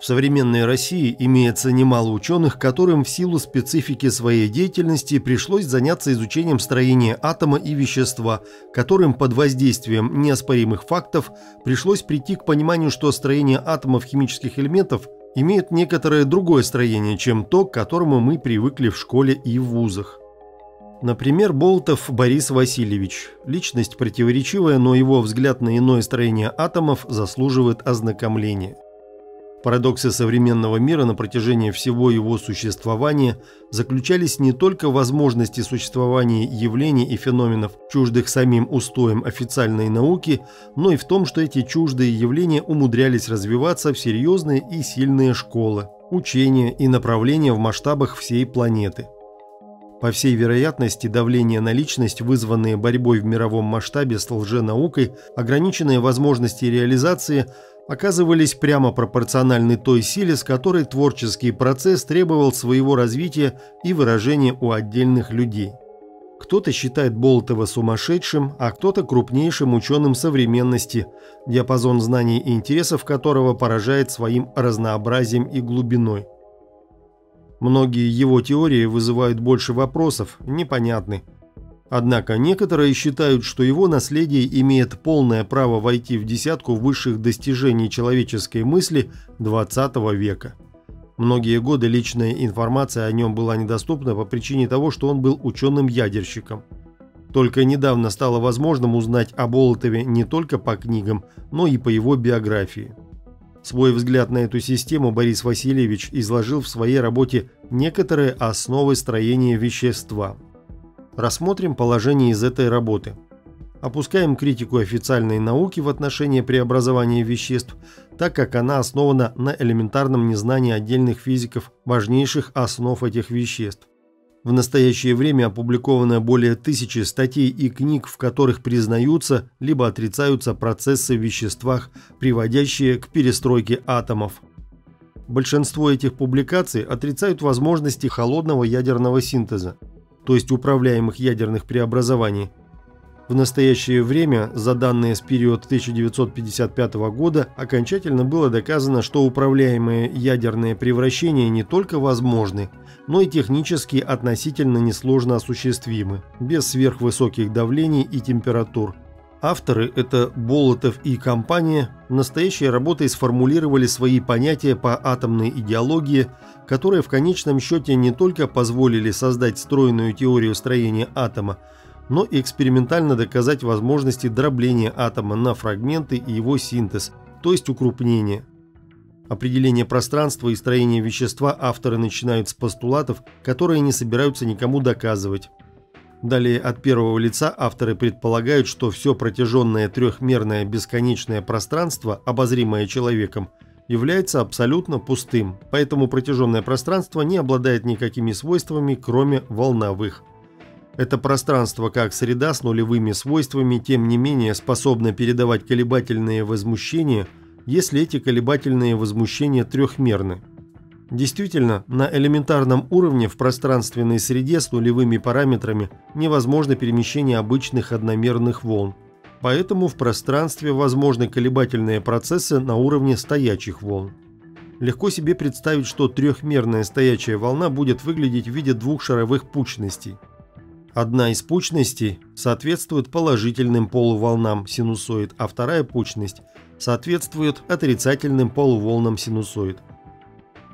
В современной России имеется немало ученых, которым в силу специфики своей деятельности пришлось заняться изучением строения атома и вещества, которым под воздействием неоспоримых фактов пришлось прийти к пониманию, что строение атомов химических элементов имеет некоторое другое строение, чем то, к которому мы привыкли в школе и в вузах. Например, Болтов Борис Васильевич. Личность противоречивая, но его взгляд на иное строение атомов заслуживает ознакомления. Парадоксы современного мира на протяжении всего его существования заключались не только в возможности существования явлений и феноменов, чуждых самим устоям официальной науки, но и в том, что эти чуждые явления умудрялись развиваться в серьезные и сильные школы, учения и направления в масштабах всей планеты. По всей вероятности, давление на личность, вызванное борьбой в мировом масштабе с лженаукой, ограниченные возможности реализации – оказывались прямо пропорциональны той силе, с которой творческий процесс требовал своего развития и выражения у отдельных людей. Кто-то считает Болотова сумасшедшим, а кто-то крупнейшим ученым современности, диапазон знаний и интересов которого поражает своим разнообразием и глубиной. Многие его теории вызывают больше вопросов, непонятны, Однако некоторые считают, что его наследие имеет полное право войти в десятку высших достижений человеческой мысли XX века. Многие годы личная информация о нем была недоступна по причине того, что он был ученым-ядерщиком. Только недавно стало возможным узнать о Болотове не только по книгам, но и по его биографии. Свой взгляд на эту систему Борис Васильевич изложил в своей работе «Некоторые основы строения вещества», Рассмотрим положение из этой работы. Опускаем критику официальной науки в отношении преобразования веществ, так как она основана на элементарном незнании отдельных физиков важнейших основ этих веществ. В настоящее время опубликовано более тысячи статей и книг, в которых признаются либо отрицаются процессы в веществах, приводящие к перестройке атомов. Большинство этих публикаций отрицают возможности холодного ядерного синтеза то есть управляемых ядерных преобразований. В настоящее время, за данные с период 1955 года, окончательно было доказано, что управляемые ядерные превращения не только возможны, но и технически относительно несложно осуществимы, без сверхвысоких давлений и температур. Авторы, это Болотов и компания, настоящей работой сформулировали свои понятия по атомной идеологии, которые в конечном счете не только позволили создать стройную теорию строения атома, но и экспериментально доказать возможности дробления атома на фрагменты и его синтез, то есть укрупнение. Определение пространства и строения вещества авторы начинают с постулатов, которые не собираются никому доказывать. Далее от первого лица авторы предполагают, что все протяженное трехмерное бесконечное пространство, обозримое человеком, является абсолютно пустым, поэтому протяженное пространство не обладает никакими свойствами, кроме волновых. Это пространство как среда с нулевыми свойствами, тем не менее способно передавать колебательные возмущения, если эти колебательные возмущения трехмерны. Действительно, на элементарном уровне в пространственной среде с нулевыми параметрами невозможно перемещение обычных одномерных волн. Поэтому в пространстве возможны колебательные процессы на уровне стоячих волн. Легко себе представить, что трехмерная стоячая волна будет выглядеть в виде двух шаровых пучностей. Одна из пучностей соответствует положительным полуволнам синусоид, а вторая пучность соответствует отрицательным полуволнам синусоид.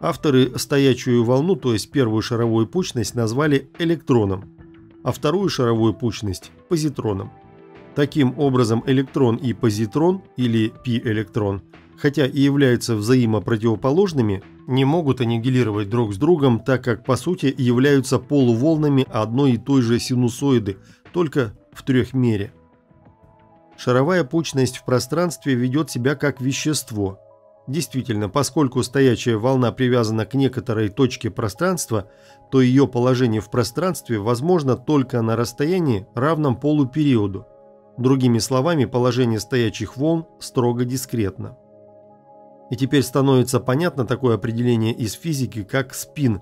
Авторы стоячую волну, то есть первую шаровую пучность, назвали электроном, а вторую шаровую пучность – позитроном. Таким образом, электрон и позитрон, или пи-электрон, хотя и являются взаимопротивоположными, не могут аннигилировать друг с другом, так как по сути являются полуволнами одной и той же синусоиды, только в трехмере. Шаровая пучность в пространстве ведет себя как вещество – Действительно, поскольку стоячая волна привязана к некоторой точке пространства, то ее положение в пространстве возможно только на расстоянии, равном полупериоду. Другими словами, положение стоячих волн строго дискретно. И теперь становится понятно такое определение из физики, как спин.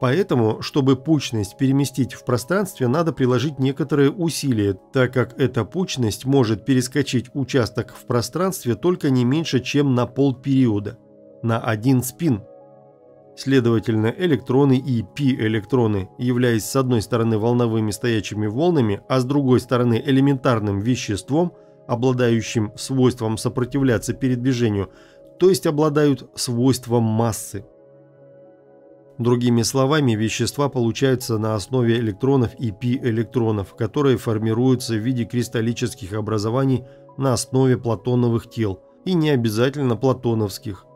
Поэтому, чтобы пучность переместить в пространстве, надо приложить некоторые усилия, так как эта пучность может перескочить участок в пространстве только не меньше, чем на полпериода. на один спин. Следовательно, электроны и π-электроны, являясь с одной стороны волновыми стоячими волнами, а с другой стороны элементарным веществом, обладающим свойством сопротивляться передвижению, то есть обладают свойством массы. Другими словами, вещества получаются на основе электронов и π-электронов, которые формируются в виде кристаллических образований на основе платоновых тел, и не обязательно платоновских.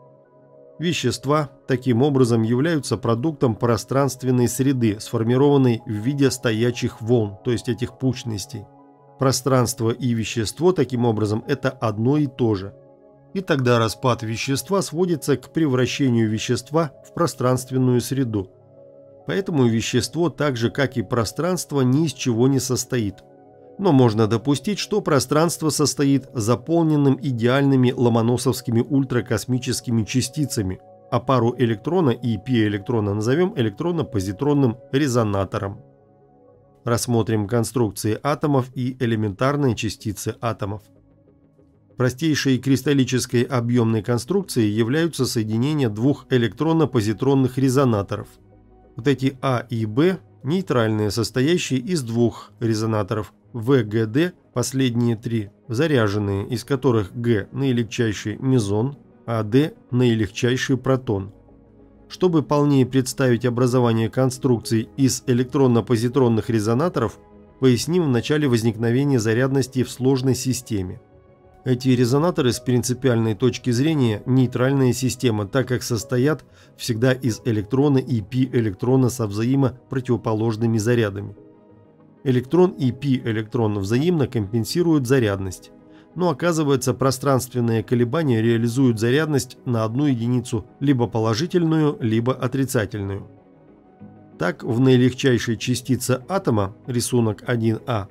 Вещества таким образом являются продуктом пространственной среды, сформированной в виде стоячих волн, то есть этих пучностей. Пространство и вещество таким образом это одно и то же. И тогда распад вещества сводится к превращению вещества в пространственную среду. Поэтому вещество, так же как и пространство, ни из чего не состоит – но можно допустить, что пространство состоит заполненным идеальными ломоносовскими ультракосмическими частицами, а пару электрона и пи-электрона назовем электронно-позитронным резонатором. Рассмотрим конструкции атомов и элементарные частицы атомов. Простейшей кристаллической объемной конструкцией являются соединения двух электронно-позитронных резонаторов. Вот эти А и Б – нейтральные, состоящие из двух резонаторов – ВГД, последние три, заряженные, из которых Г – наилегчайший мезон, а Д – наилегчайший протон. Чтобы полнее представить образование конструкций из электронно-позитронных резонаторов, поясним в начале возникновения зарядности в сложной системе. Эти резонаторы с принципиальной точки зрения нейтральная система, так как состоят всегда из электрона и пи-электрона со взаимопротивоположными зарядами. Электрон и π-электрон взаимно компенсируют зарядность. Но оказывается, пространственные колебания реализуют зарядность на одну единицу, либо положительную, либо отрицательную. Так, в наилегчайшей частице атома, рисунок 1А,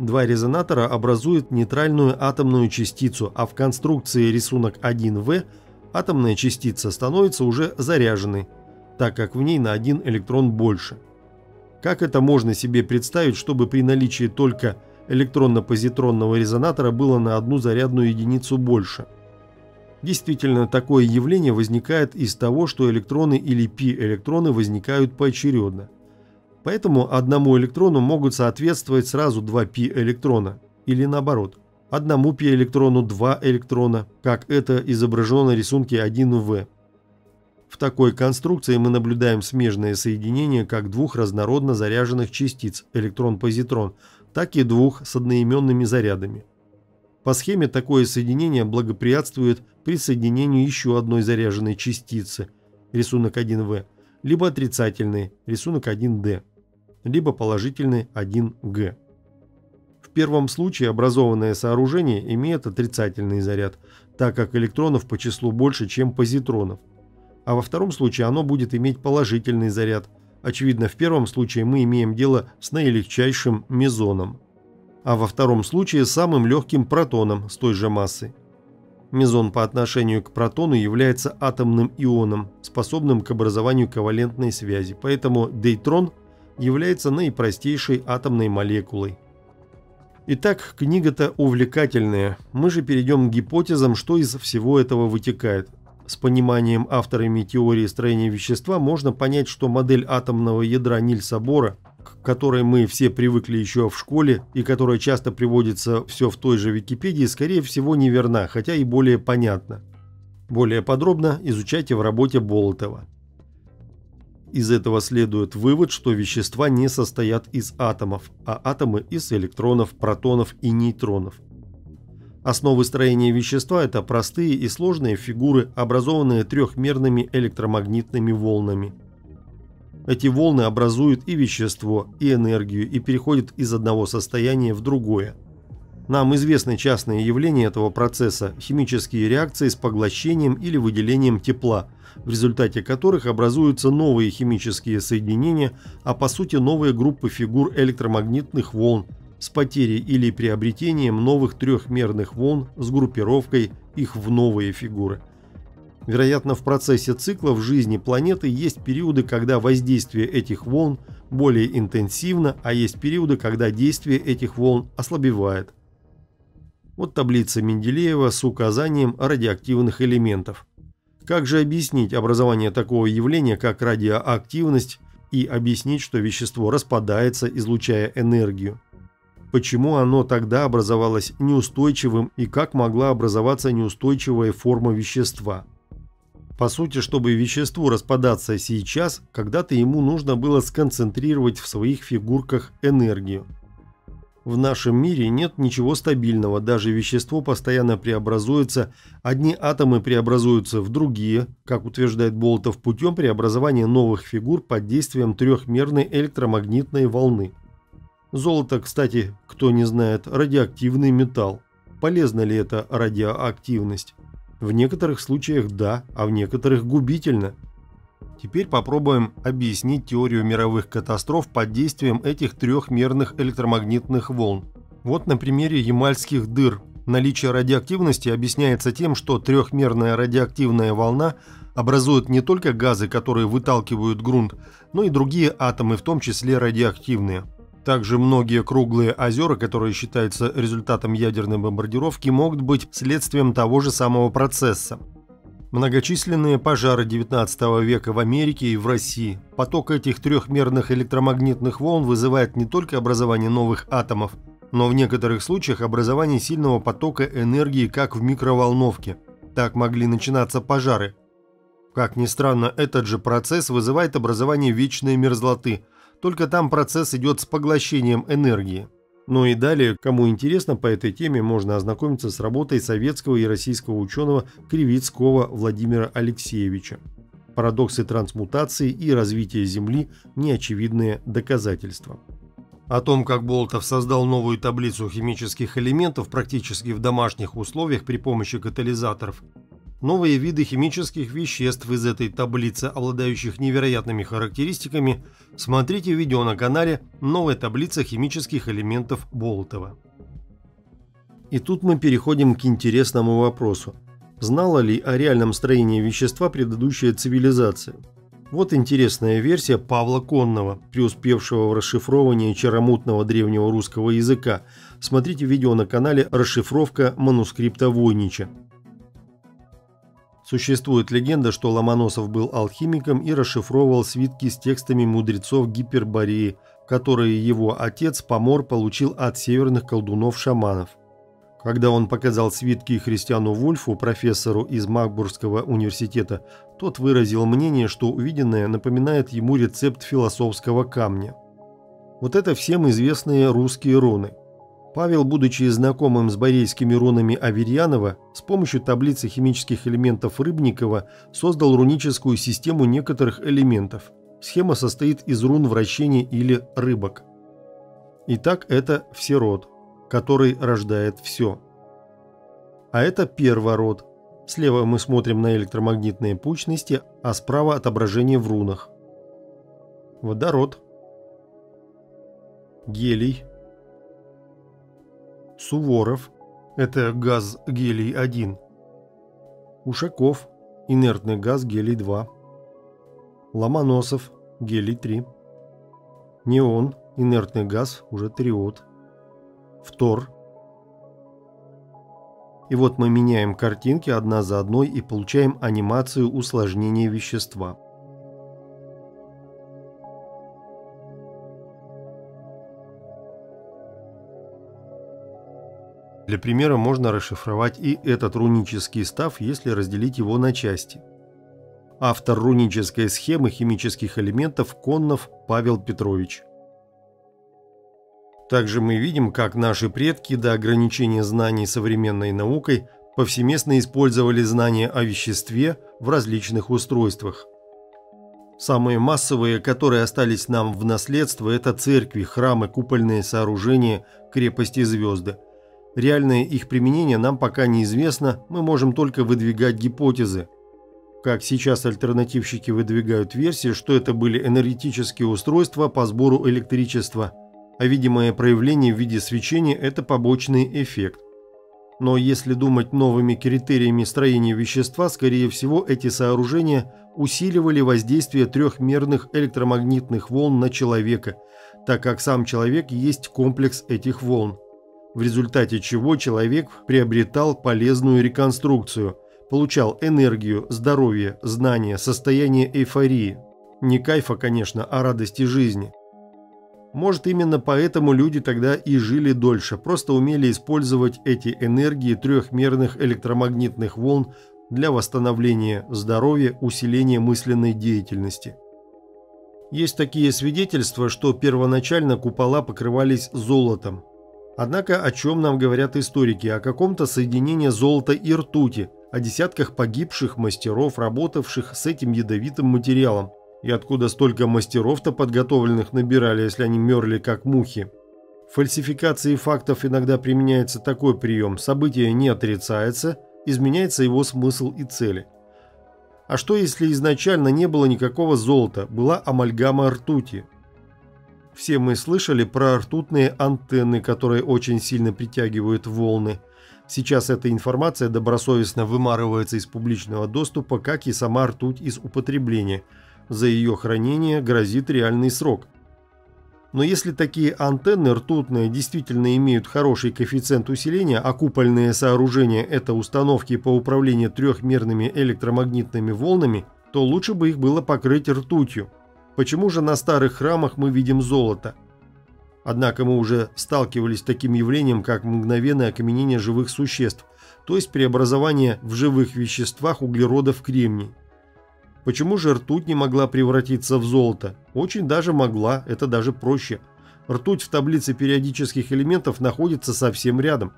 два резонатора образуют нейтральную атомную частицу, а в конструкции рисунок 1В атомная частица становится уже заряженной, так как в ней на один электрон больше – как это можно себе представить, чтобы при наличии только электронно-позитронного резонатора было на одну зарядную единицу больше? Действительно, такое явление возникает из того, что электроны или π-электроны возникают поочередно. Поэтому одному электрону могут соответствовать сразу два π-электрона, или наоборот, одному π-электрону два электрона, как это изображено на рисунке 1В. В такой конструкции мы наблюдаем смежное соединение как двух разнородно заряженных частиц электрон-позитрон, так и двух с одноименными зарядами. По схеме такое соединение благоприятствует присоединению еще одной заряженной частицы, рисунок 1В, либо отрицательной, рисунок 1D, либо положительный 1G. В первом случае образованное сооружение имеет отрицательный заряд, так как электронов по числу больше, чем позитронов а во втором случае оно будет иметь положительный заряд. Очевидно, в первом случае мы имеем дело с наилегчайшим мезоном, а во втором случае с самым легким протоном с той же массой. Мезон по отношению к протону является атомным ионом, способным к образованию ковалентной связи, поэтому дейтрон является наипростейшей атомной молекулой. Итак, книга-то увлекательная. Мы же перейдем к гипотезам, что из всего этого вытекает. С пониманием авторами теории строения вещества можно понять, что модель атомного ядра Нильса Бора, к которой мы все привыкли еще в школе и которая часто приводится все в той же Википедии, скорее всего неверна, хотя и более понятна. Более подробно изучайте в работе Болотова. Из этого следует вывод, что вещества не состоят из атомов, а атомы из электронов, протонов и нейтронов. Основы строения вещества – это простые и сложные фигуры, образованные трехмерными электромагнитными волнами. Эти волны образуют и вещество, и энергию, и переходят из одного состояния в другое. Нам известны частные явления этого процесса – химические реакции с поглощением или выделением тепла, в результате которых образуются новые химические соединения, а по сути новые группы фигур электромагнитных волн – с потерей или приобретением новых трехмерных волн с группировкой их в новые фигуры. Вероятно, в процессе цикла в жизни планеты есть периоды, когда воздействие этих волн более интенсивно, а есть периоды, когда действие этих волн ослабевает. Вот таблица Менделеева с указанием радиоактивных элементов. Как же объяснить образование такого явления, как радиоактивность, и объяснить, что вещество распадается, излучая энергию? Почему оно тогда образовалось неустойчивым и как могла образоваться неустойчивая форма вещества? По сути, чтобы веществу распадаться сейчас, когда-то ему нужно было сконцентрировать в своих фигурках энергию. В нашем мире нет ничего стабильного, даже вещество постоянно преобразуется, одни атомы преобразуются в другие, как утверждает Болтов, путем преобразования новых фигур под действием трехмерной электромагнитной волны. Золото, кстати, кто не знает, радиоактивный металл. Полезна ли это радиоактивность? В некоторых случаях да, а в некоторых губительно. Теперь попробуем объяснить теорию мировых катастроф под действием этих трехмерных электромагнитных волн. Вот на примере ямальских дыр. Наличие радиоактивности объясняется тем, что трехмерная радиоактивная волна образует не только газы, которые выталкивают грунт, но и другие атомы, в том числе радиоактивные. Также многие круглые озера, которые считаются результатом ядерной бомбардировки, могут быть следствием того же самого процесса. Многочисленные пожары 19 века в Америке и в России. Поток этих трехмерных электромагнитных волн вызывает не только образование новых атомов, но в некоторых случаях образование сильного потока энергии, как в микроволновке. Так могли начинаться пожары. Как ни странно, этот же процесс вызывает образование вечной мерзлоты – только там процесс идет с поглощением энергии. Ну и далее, кому интересно по этой теме, можно ознакомиться с работой советского и российского ученого Кривицкого Владимира Алексеевича. Парадоксы трансмутации и развития Земли – неочевидные доказательства. О том, как Болтов создал новую таблицу химических элементов практически в домашних условиях при помощи катализаторов, Новые виды химических веществ из этой таблицы, обладающих невероятными характеристиками, смотрите видео на канале «Новая таблица химических элементов Болтова». И тут мы переходим к интересному вопросу. Знала ли о реальном строении вещества предыдущая цивилизация? Вот интересная версия Павла Конного, преуспевшего в расшифровании чаромутного древнего русского языка. Смотрите видео на канале «Расшифровка манускрипта Войнича». Существует легенда, что Ломоносов был алхимиком и расшифровывал свитки с текстами мудрецов Гипербореи, которые его отец Помор получил от северных колдунов-шаманов. Когда он показал свитки Христиану Вульфу, профессору из Макбургского университета, тот выразил мнение, что увиденное напоминает ему рецепт философского камня. Вот это всем известные русские руны. Павел, будучи знакомым с борейскими рунами Аверьянова, с помощью таблицы химических элементов Рыбникова создал руническую систему некоторых элементов. Схема состоит из рун вращения или рыбок. Итак, это всерод, который рождает все. А это первород. Слева мы смотрим на электромагнитные пучности, а справа отображение в рунах. Водород. Гелий Суворов – это газ гелий-1. Ушаков – инертный газ гелий-2. Ломоносов – гелий-3. Неон – инертный газ, уже триод. Фтор. И вот мы меняем картинки одна за одной и получаем анимацию усложнения вещества. Для примера можно расшифровать и этот рунический став, если разделить его на части. Автор рунической схемы химических элементов Коннов Павел Петрович. Также мы видим, как наши предки до ограничения знаний современной наукой повсеместно использовали знания о веществе в различных устройствах. Самые массовые, которые остались нам в наследство, это церкви, храмы, купольные сооружения, крепости звезды – Реальное их применение нам пока неизвестно, мы можем только выдвигать гипотезы. Как сейчас альтернативщики выдвигают версии, что это были энергетические устройства по сбору электричества, а видимое проявление в виде свечения – это побочный эффект. Но если думать новыми критериями строения вещества, скорее всего, эти сооружения усиливали воздействие трехмерных электромагнитных волн на человека, так как сам человек есть комплекс этих волн в результате чего человек приобретал полезную реконструкцию, получал энергию, здоровье, знания, состояние эйфории. Не кайфа, конечно, а радости жизни. Может, именно поэтому люди тогда и жили дольше, просто умели использовать эти энергии трехмерных электромагнитных волн для восстановления здоровья, усиления мысленной деятельности. Есть такие свидетельства, что первоначально купола покрывались золотом. Однако о чем нам говорят историки? О каком-то соединении золота и ртути, о десятках погибших мастеров, работавших с этим ядовитым материалом. И откуда столько мастеров-то подготовленных набирали, если они мерли как мухи? В фальсификации фактов иногда применяется такой прием. Событие не отрицается, изменяется его смысл и цели. А что если изначально не было никакого золота, была амальгама ртути? Все мы слышали про ртутные антенны, которые очень сильно притягивают волны. Сейчас эта информация добросовестно вымарывается из публичного доступа, как и сама ртуть из употребления – за ее хранение грозит реальный срок. Но если такие антенны ртутные действительно имеют хороший коэффициент усиления, а купольные сооружения – это установки по управлению трехмерными электромагнитными волнами, то лучше бы их было покрыть ртутью. Почему же на старых храмах мы видим золото? Однако мы уже сталкивались с таким явлением, как мгновенное окаменение живых существ, то есть преобразование в живых веществах углерода в кремний. Почему же ртуть не могла превратиться в золото? Очень даже могла, это даже проще. Ртуть в таблице периодических элементов находится совсем рядом.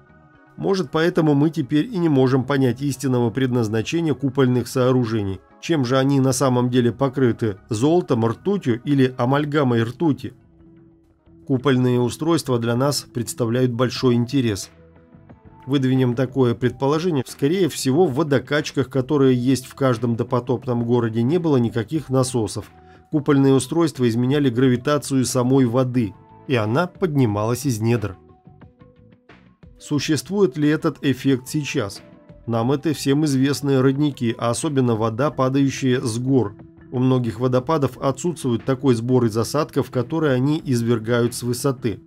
Может, поэтому мы теперь и не можем понять истинного предназначения купольных сооружений. Чем же они на самом деле покрыты? Золотом, ртутью или амальгамой ртути? Купольные устройства для нас представляют большой интерес – Выдвинем такое предположение. Скорее всего, в водокачках, которые есть в каждом допотопном городе, не было никаких насосов. Купольные устройства изменяли гравитацию самой воды, и она поднималась из недр. Существует ли этот эффект сейчас? Нам это всем известные родники, а особенно вода, падающая с гор. У многих водопадов отсутствует такой сбор из осадков, которые они извергают с высоты.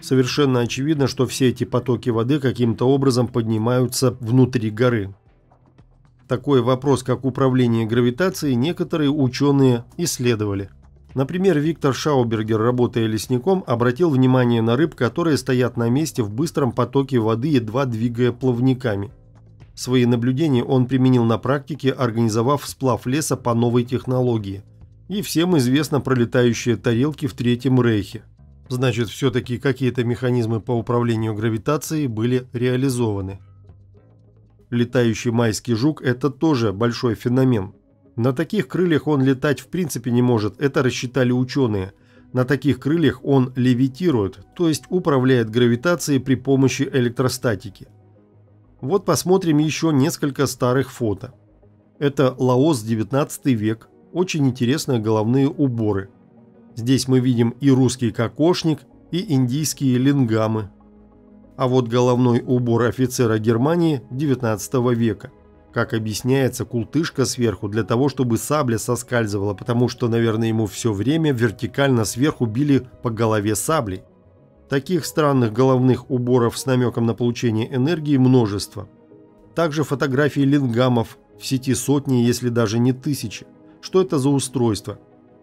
Совершенно очевидно, что все эти потоки воды каким-то образом поднимаются внутри горы. Такой вопрос, как управление гравитацией, некоторые ученые исследовали. Например, Виктор Шаубергер, работая лесником, обратил внимание на рыб, которые стоят на месте в быстром потоке воды, едва двигая плавниками. Свои наблюдения он применил на практике, организовав сплав леса по новой технологии. И всем известно пролетающие тарелки в Третьем Рейхе. Значит, все-таки какие-то механизмы по управлению гравитацией были реализованы. Летающий майский жук – это тоже большой феномен. На таких крыльях он летать в принципе не может, это рассчитали ученые. На таких крыльях он левитирует, то есть управляет гравитацией при помощи электростатики. Вот посмотрим еще несколько старых фото. Это Лаос 19 век, очень интересные головные уборы – Здесь мы видим и русский кокошник, и индийские лингамы. А вот головной убор офицера Германии 19 века. Как объясняется, култышка сверху для того, чтобы сабля соскальзывала, потому что, наверное, ему все время вертикально сверху били по голове саблей. Таких странных головных уборов с намеком на получение энергии множество. Также фотографии лингамов в сети сотни, если даже не тысячи. Что это за устройство?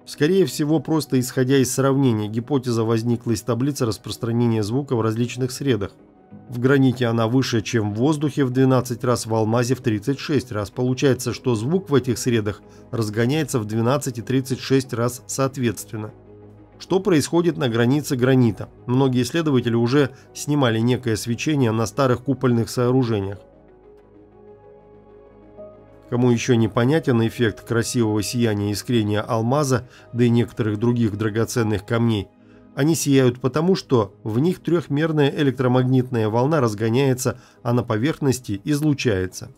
Скорее всего, просто исходя из сравнения, гипотеза возникла из таблицы распространения звука в различных средах. В граните она выше, чем в воздухе в 12 раз, в алмазе в 36 раз. Получается, что звук в этих средах разгоняется в 12 и 36 раз соответственно. Что происходит на границе гранита? Многие исследователи уже снимали некое свечение на старых купольных сооружениях. Кому еще непонятен эффект красивого сияния искрения алмаза, да и некоторых других драгоценных камней, они сияют потому, что в них трехмерная электромагнитная волна разгоняется, а на поверхности излучается.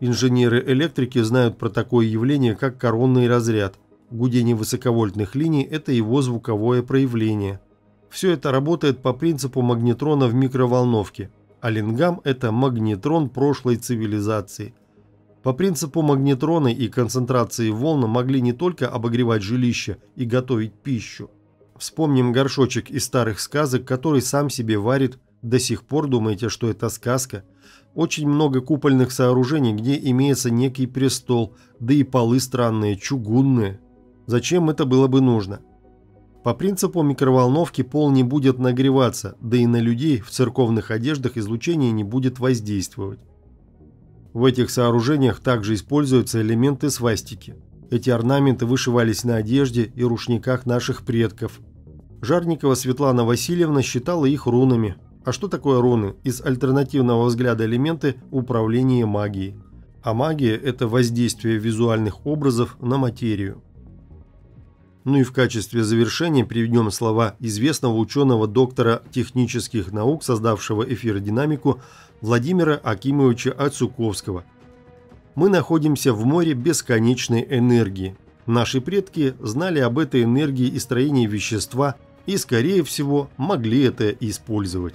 Инженеры-электрики знают про такое явление, как коронный разряд. Гудение высоковольтных линий – это его звуковое проявление. Все это работает по принципу магнетрона в микроволновке. А лингам – это магнетрон прошлой цивилизации – по принципу магнетроны и концентрации волн могли не только обогревать жилище и готовить пищу. Вспомним горшочек из старых сказок, который сам себе варит До сих пор думаете, что это сказка? Очень много купольных сооружений, где имеется некий престол, да и полы странные, чугунные. Зачем это было бы нужно? По принципу микроволновки пол не будет нагреваться, да и на людей в церковных одеждах излучение не будет воздействовать. В этих сооружениях также используются элементы свастики. Эти орнаменты вышивались на одежде и рушниках наших предков. Жарникова Светлана Васильевна считала их рунами. А что такое руны? Из альтернативного взгляда элементы управления магией. А магия – это воздействие визуальных образов на материю. Ну и в качестве завершения приведем слова известного ученого доктора технических наук, создавшего эфиродинамику Владимира Акимовича Ацуковского. Мы находимся в море бесконечной энергии. Наши предки знали об этой энергии и строении вещества и, скорее всего, могли это использовать.